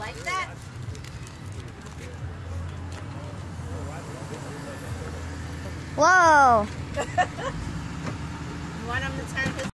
like that? Whoa. You want him to turn his